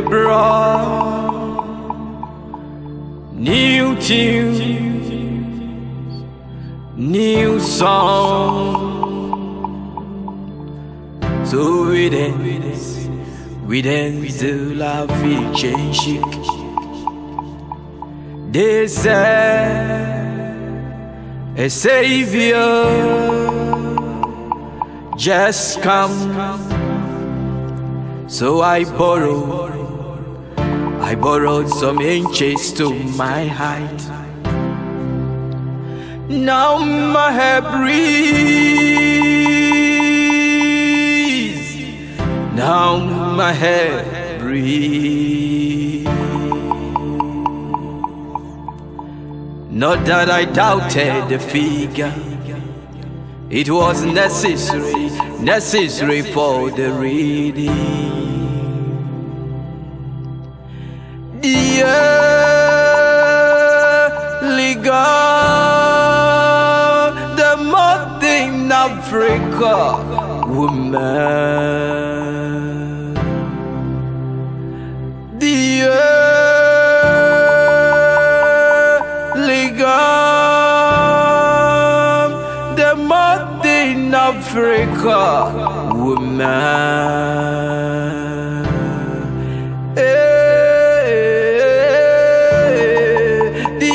we brought new tunes, new song. So we dance, we dance till our feet change. They say a savior just come. So I borrowed, I borrowed some inches to my height. Now my hair breathes. Now my hair breathes. Not that I doubted the figure. It was necessary, necessary for the reading. The early God, the mother in Africa, woman. The early Africa, woman. Eh, The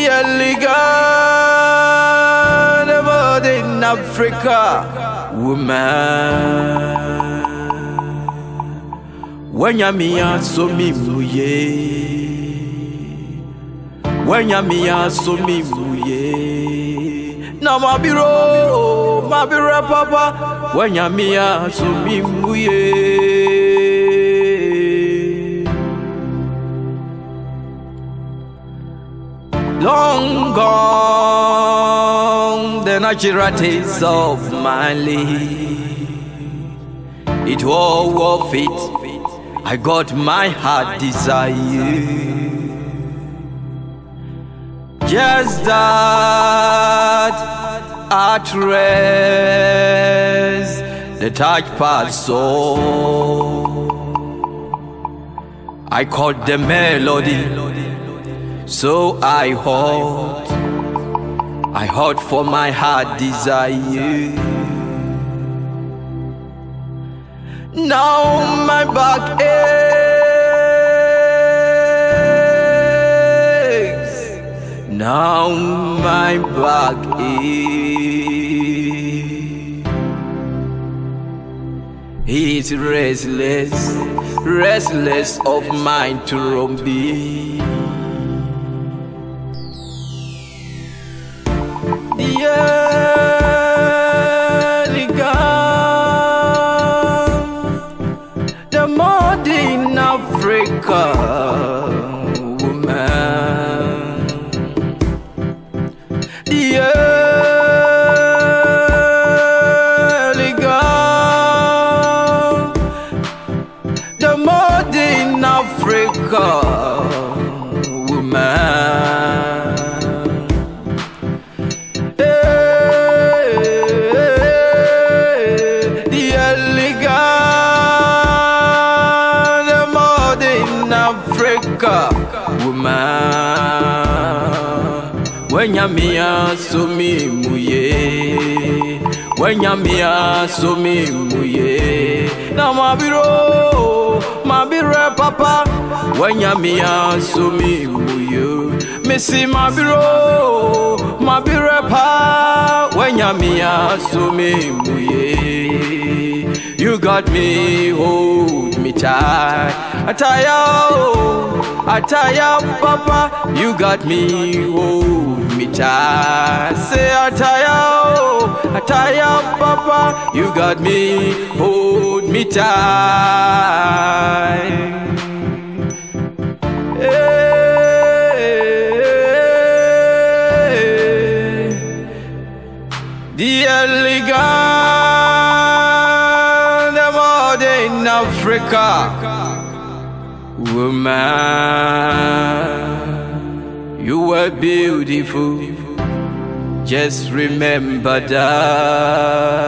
the mother in Africa, woman. Wanyamia so mi muye Wanyamia so mi muye Na mabiro mabiro papa. Wanyamia so mi muye Long gone the natural taste of my life. It all worth it. I got my heart desire. Just that at rest, the touch pass soul. I caught the melody, so I heard, I heard for my heart desire. Now my back my back aches. He's restless, restless of mind to roam thee. The mud Africa, woman. When yamia so mi muye, when yamia so mi muye. Now my biro, my biro papa, when yamia so mi muye. Missy my biro, my biro pa, when yamia so mi muye. You got me, hold me tight. Ataya, oh, Ataya, Papa. You got me, hold me tight. Say Ataya, oh, Ataya, Papa. You got me, hold me tight. The the mother in Africa, woman, you were beautiful. Just remember that.